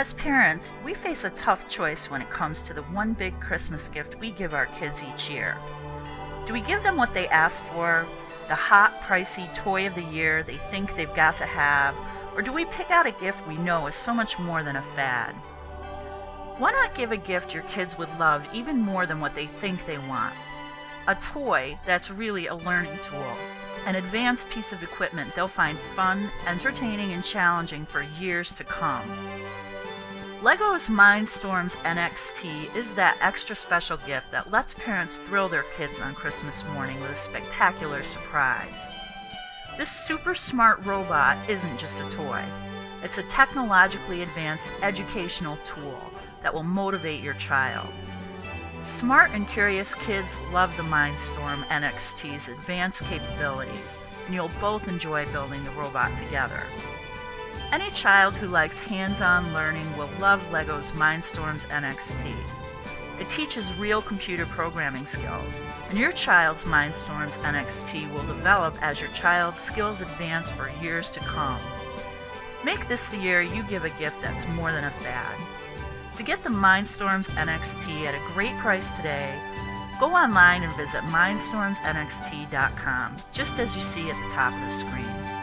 parents, we face a tough choice when it comes to the one big Christmas gift we give our kids each year. Do we give them what they ask for, the hot, pricey toy of the year they think they've got to have, or do we pick out a gift we know is so much more than a fad? Why not give a gift your kids would love even more than what they think they want? A toy that's really a learning tool, an advanced piece of equipment they'll find fun, entertaining, and challenging for years to come. LEGO's Mindstorms NXT is that extra special gift that lets parents thrill their kids on Christmas morning with a spectacular surprise. This super smart robot isn't just a toy, it's a technologically advanced educational tool that will motivate your child. Smart and curious kids love the Mindstorm NXT's advanced capabilities, and you'll both enjoy building the robot together. Any child who likes hands on learning will love LEGO's Mindstorms NXT. It teaches real computer programming skills, and your child's Mindstorms NXT will develop as your child's skills advance for years to come. Make this the year you give a gift that's more than a fad. To get the Mindstorms NXT at a great price today, go online and visit mindstormsnxt.com, just as you see at the top of the screen.